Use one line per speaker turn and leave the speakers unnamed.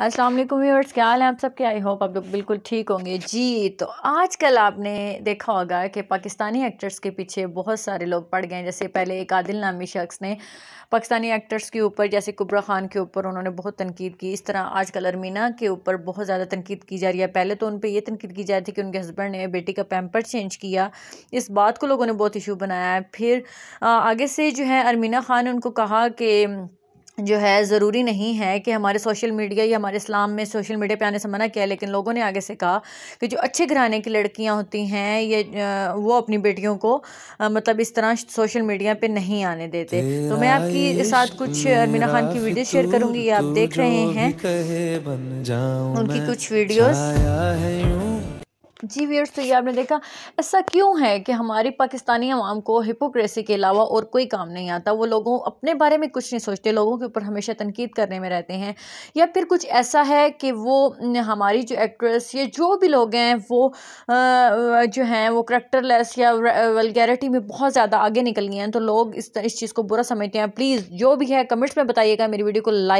अस्सलाम वालेकुम व्यूअर्स, क्या हाल है आप सबके? आई होप आप लोग बिल्कुल ठीक होंगे। जी तो आजकल आपने देखा होगा कि पाकिस्तानी एक्टर्स के पीछे बहुत सारे लोग पड़ गए जैसे पहले एक आदिल नामी शख्स ने पाकिस्तानी एक्टर्स के ऊपर, जैसे कुबरा खान के ऊपर उन्होंने बहुत तनकीद की। इस तरह आजकल अरमीना के ऊपर बहुत ज़्यादा तनकीद की जा रही है। पहले तो उन पर यह तनकीद की जा रही थी कि उनके हस्बैंड ने बेटी का पैम्पर चेंज किया। इस बात को लोगों ने बहुत इशू बनाया है। फिर आगे से जो है अरमीना खान ने उनको कहा कि जो है ज़रूरी नहीं है कि हमारे सोशल मीडिया या हमारे इस्लाम में सोशल मीडिया पे आने से मना किया लेकिन लोगों ने आगे से कहा कि जो अच्छे घराने की लड़कियाँ होती हैं ये वो अपनी बेटियों को मतलब इस तरह सोशल मीडिया पे नहीं आने देते। तो मैं आपकी साथ कुछ अरमीना खान की वीडियो शेयर करूँगी ये आप देख रहे हैं। उनकी कुछ वीडियोज़ जी व्यर्स तो ये आपने देखा ऐसा क्यों है कि हमारी पाकिस्तानी अवाम को हिपोक्रेसी के अलावा और कोई काम नहीं आता? वो लोगों अपने बारे में कुछ नहीं सोचते लोगों के ऊपर हमेशा तनकीद करने में रहते हैं। या फिर कुछ ऐसा है कि वो हमारी जो एक्ट्रेस या जो भी लोग हैं वो आ, जो हैं वो करेक्टरलेस या वलगैरिटी में बहुत ज़्यादा आगे निकल गए हैं तो लोग इस इस चीज़ को बुरा समझते हैं। प्लीज़ जो भी है कमेंट्स में बताइएगा मेरी वीडियो को लाइक